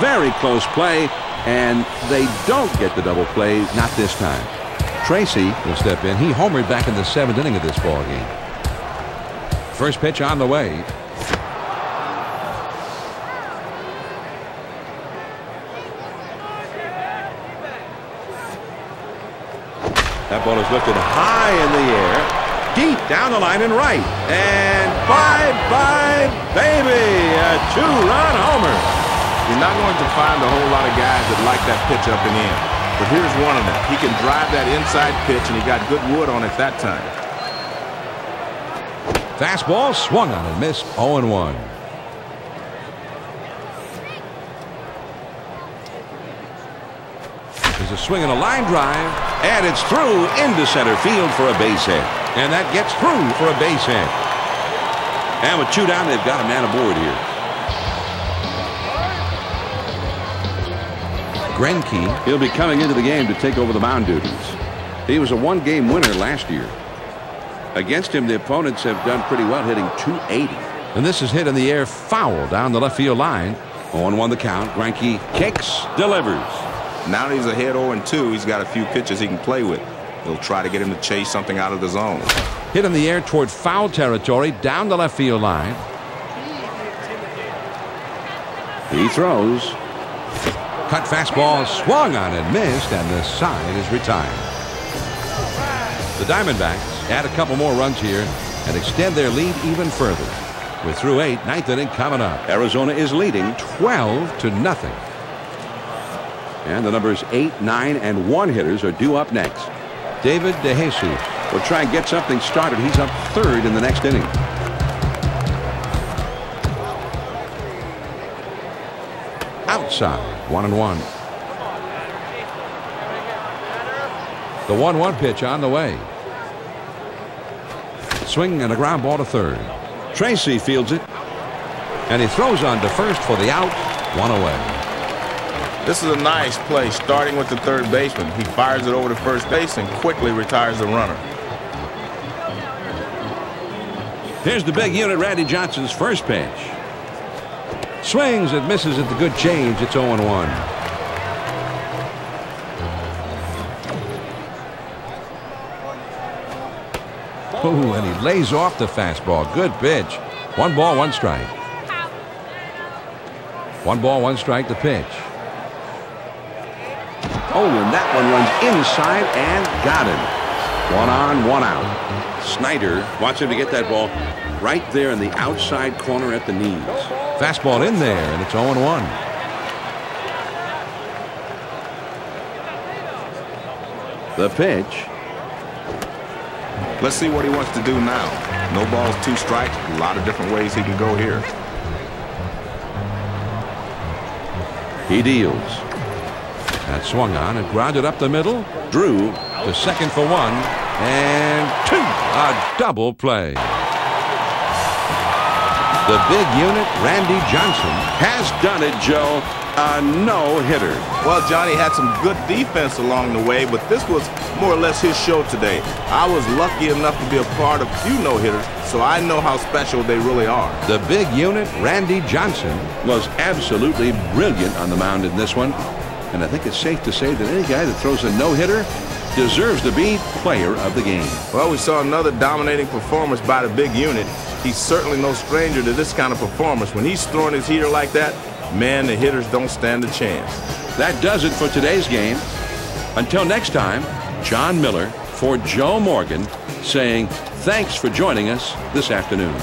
Very close play, and they don't get the double play, not this time. Tracy will step in. He homered back in the seventh inning of this ball game. First pitch on the way. That ball is lifted high in the air, deep down the line and right. And bye-bye, baby, a two-run homer. You're not going to find a whole lot of guys that like that pitch up and in. But here's one of them. He can drive that inside pitch, and he got good wood on it that time. Fastball swung on and missed 0-1. There's a swing and a line drive, and it's through into center field for a base hit. And that gets through for a base hit. And with two down, they've got a man aboard here. Greinke, he'll be coming into the game to take over the mound duties. He was a one-game winner last year. Against him, the opponents have done pretty well, hitting 280. And this is hit in the air foul down the left field line. 0-1 the count. Greinke kicks, delivers. Now that he's ahead 0-2, he's got a few pitches he can play with. He'll try to get him to chase something out of the zone. Hit in the air toward foul territory down the left field line. He throws. Cut fastball swung on and missed, and the side is retired. The Diamondbacks add a couple more runs here and extend their lead even further. We're through eight, ninth inning coming up. Arizona is leading 12 to nothing. And the numbers 8, 9, and 1 hitters are due up next. David DeJesus will try and get something started. He's up third in the next inning. Outside, one and one. The 1 1 pitch on the way. Swing and a ground ball to third. Tracy fields it. And he throws on to first for the out. One away. This is a nice play, starting with the third baseman. He fires it over to first base and quickly retires the runner. Here's the big unit, Randy Johnson's first pitch. Swings and misses at the good change. It's 0 1. Oh, and he lays off the fastball. Good pitch. One ball, one strike. One ball, one strike, the pitch. Oh, and that one runs inside and got him. One on, one out. Snyder wants him to get that ball right there in the outside corner at the knees. Fastball in there, and it's 0 1. The pitch. Let's see what he wants to do now. No balls, two strikes. A lot of different ways he can go here. He deals. That swung on and grounded up the middle. Drew to second for one and two. A double play. The big unit, Randy Johnson, has done it, Joe. A no-hitter. Well, Johnny had some good defense along the way, but this was more or less his show today. I was lucky enough to be a part of a few no-hitters, so I know how special they really are. The big unit, Randy Johnson, was absolutely brilliant on the mound in this one. And I think it's safe to say that any guy that throws a no-hitter deserves to be player of the game. Well, we saw another dominating performance by the big unit. He's certainly no stranger to this kind of performance. When he's throwing his heater like that, man, the hitters don't stand a chance. That does it for today's game. Until next time, Jon Miller for Joe Morgan saying thanks for joining us this afternoon.